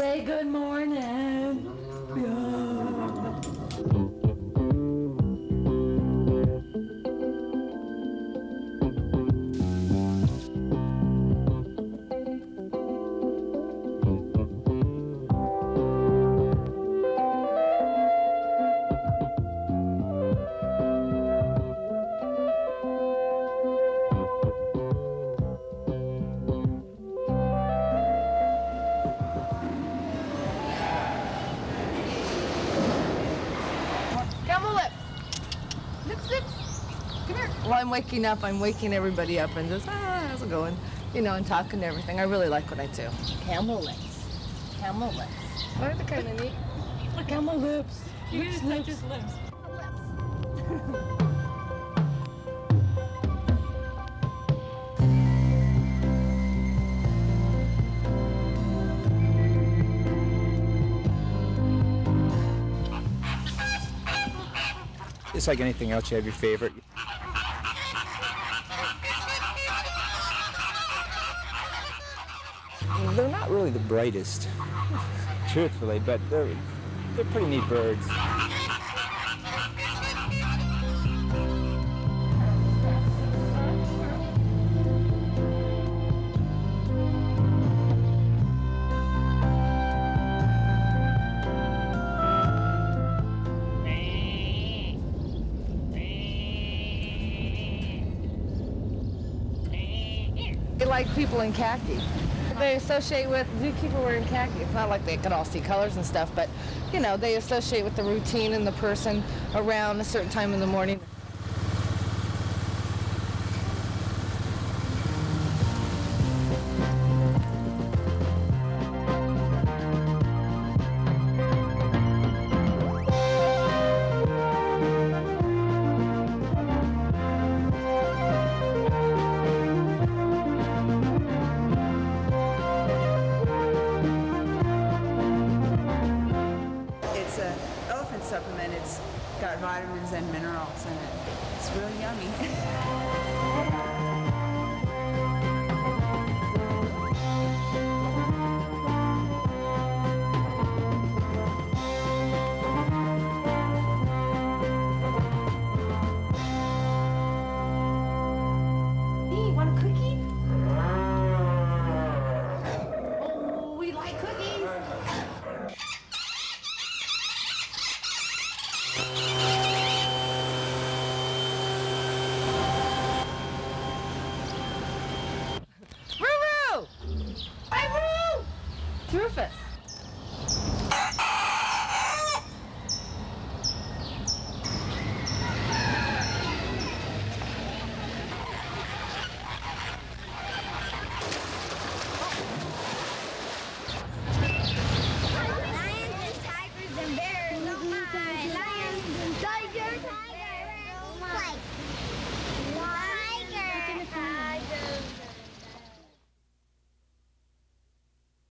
Say good morning. Come here. Well, I'm waking up. I'm waking everybody up and just, ah, how's it going? You know, and talking to everything. I really like what I do. Camel lips. Camel lips. Aren't they kind of neat? Camel lips. You're gonna touch lips. It's like anything else, you have your favorite. They're not really the brightest, truthfully, but they're, they're pretty neat birds. Like people in khaki. They associate with zookeeper wearing khaki. It's not like they can all see colors and stuff, but you know, they associate with the routine and the person around a certain time in the morning. Vitamins and minerals in it. It's really yummy. Rufus.